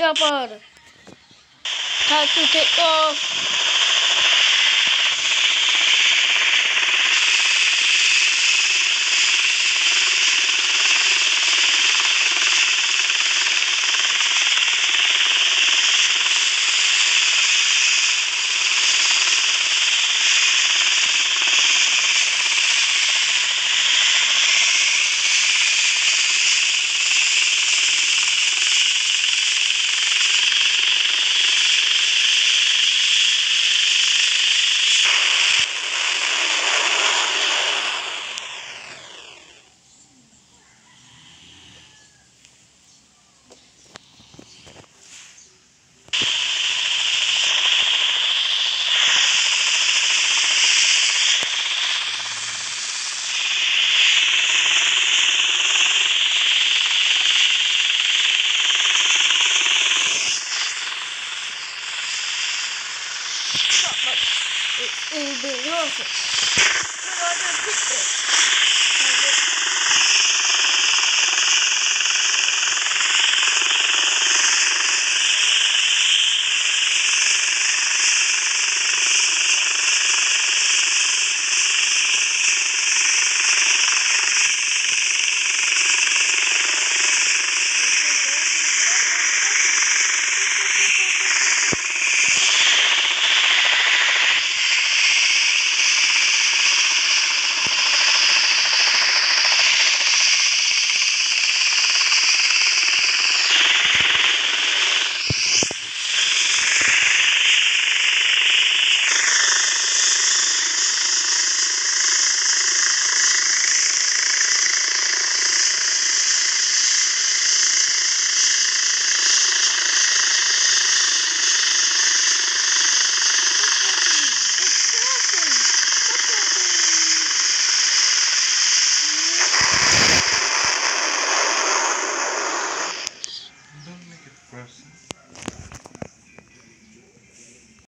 Chopper. Time to take off. um beijo.